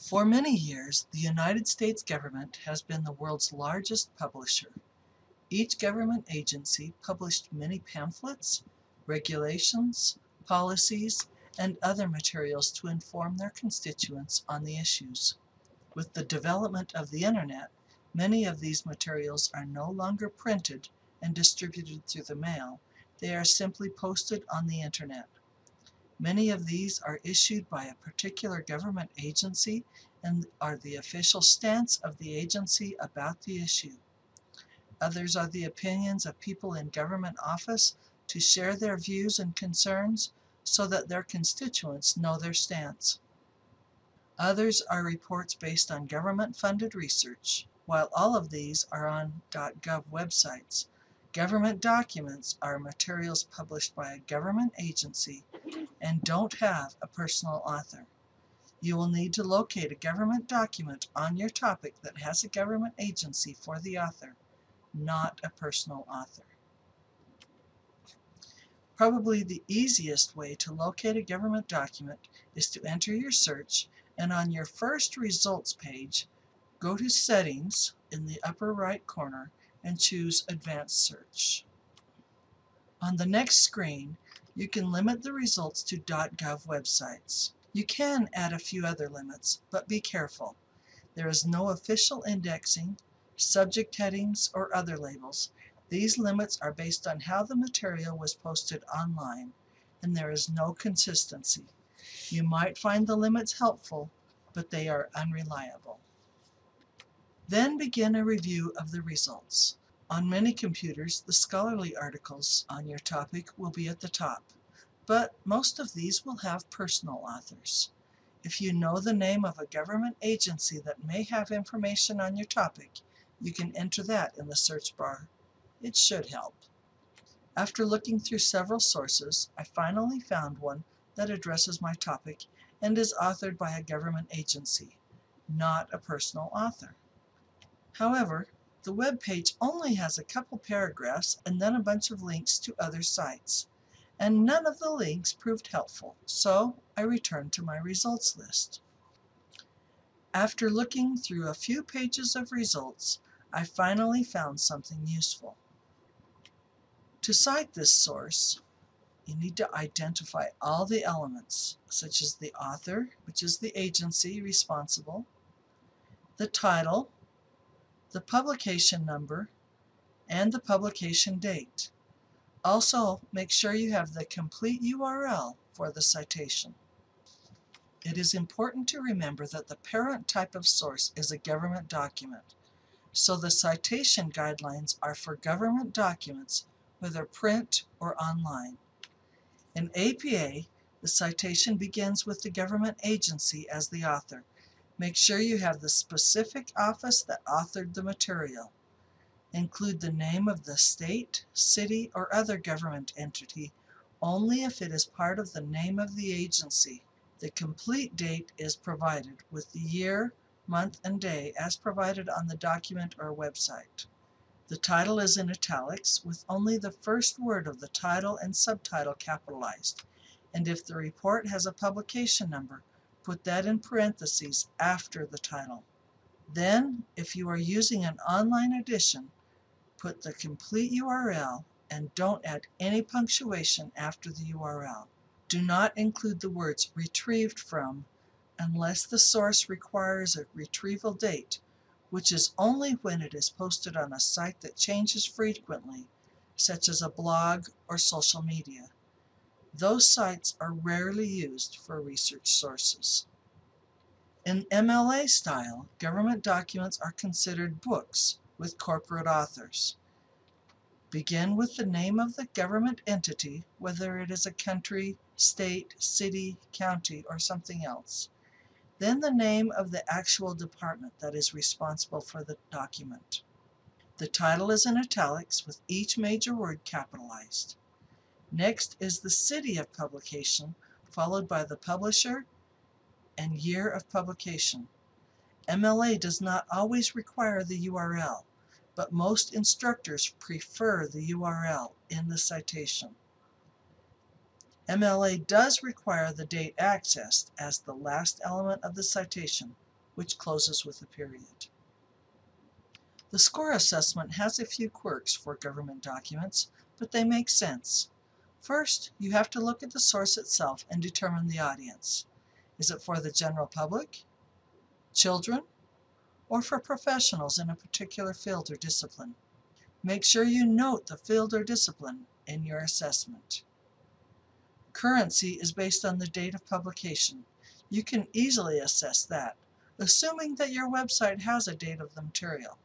For many years, the United States government has been the world's largest publisher. Each government agency published many pamphlets, regulations, policies, and other materials to inform their constituents on the issues. With the development of the Internet, many of these materials are no longer printed and distributed through the mail, they are simply posted on the Internet. Many of these are issued by a particular government agency and are the official stance of the agency about the issue. Others are the opinions of people in government office to share their views and concerns so that their constituents know their stance. Others are reports based on government-funded research. While all of these are on .gov websites, government documents are materials published by a government agency and don't have a personal author. You will need to locate a government document on your topic that has a government agency for the author, not a personal author. Probably the easiest way to locate a government document is to enter your search and on your first results page, go to Settings in the upper right corner and choose Advanced Search. On the next screen, you can limit the results to .gov websites. You can add a few other limits, but be careful. There is no official indexing, subject headings, or other labels, these limits are based on how the material was posted online, and there is no consistency. You might find the limits helpful, but they are unreliable. Then begin a review of the results. On many computers, the scholarly articles on your topic will be at the top, but most of these will have personal authors. If you know the name of a government agency that may have information on your topic, you can enter that in the search bar it should help. After looking through several sources, I finally found one that addresses my topic and is authored by a government agency, not a personal author. However, the web page only has a couple paragraphs and then a bunch of links to other sites, and none of the links proved helpful, so I returned to my results list. After looking through a few pages of results, I finally found something useful. To cite this source, you need to identify all the elements, such as the author, which is the agency responsible, the title, the publication number, and the publication date. Also, make sure you have the complete URL for the citation. It is important to remember that the parent type of source is a government document, so the citation guidelines are for government documents whether print or online. In APA, the citation begins with the government agency as the author. Make sure you have the specific office that authored the material. Include the name of the state, city, or other government entity only if it is part of the name of the agency. The complete date is provided with the year, month, and day as provided on the document or website. The title is in italics with only the first word of the title and subtitle capitalized, and if the report has a publication number, put that in parentheses after the title. Then, if you are using an online edition, put the complete URL and don't add any punctuation after the URL. Do not include the words retrieved from unless the source requires a retrieval date which is only when it is posted on a site that changes frequently, such as a blog or social media. Those sites are rarely used for research sources. In MLA style, government documents are considered books with corporate authors. Begin with the name of the government entity, whether it is a country, state, city, county, or something else then the name of the actual department that is responsible for the document. The title is in italics with each major word capitalized. Next is the city of publication, followed by the publisher and year of publication. MLA does not always require the URL, but most instructors prefer the URL in the citation. MLA does require the date accessed as the last element of the citation, which closes with a period. The score assessment has a few quirks for government documents, but they make sense. First, you have to look at the source itself and determine the audience. Is it for the general public, children, or for professionals in a particular field or discipline? Make sure you note the field or discipline in your assessment. Currency is based on the date of publication. You can easily assess that, assuming that your website has a date of the material.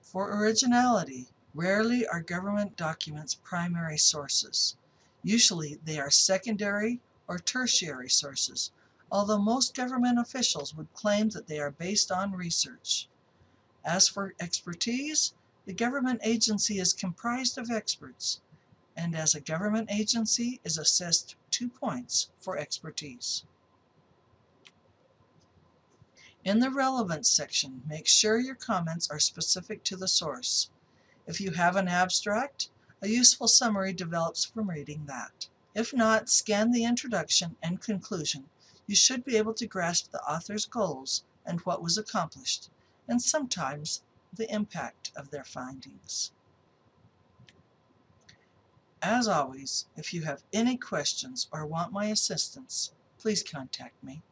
For originality, rarely are government documents primary sources. Usually they are secondary or tertiary sources, although most government officials would claim that they are based on research. As for expertise, the government agency is comprised of experts, and as a government agency is assessed two points for expertise. In the Relevance section, make sure your comments are specific to the source. If you have an abstract, a useful summary develops from reading that. If not, scan the introduction and conclusion. You should be able to grasp the author's goals and what was accomplished, and sometimes the impact of their findings. As always, if you have any questions or want my assistance, please contact me.